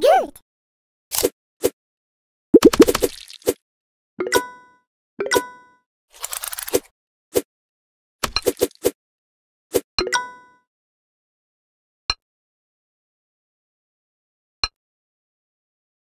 Good.